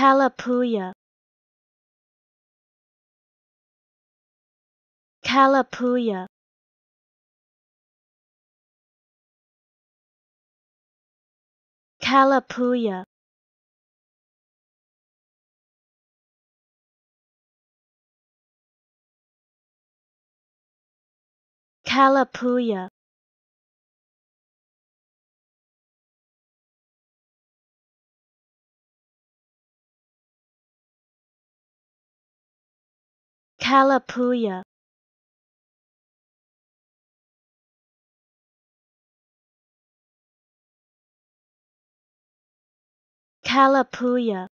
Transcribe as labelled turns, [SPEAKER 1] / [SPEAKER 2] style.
[SPEAKER 1] Kalapuya. Kalapuya. Kalapuya. Kalapuya Kalapuya Kalapuya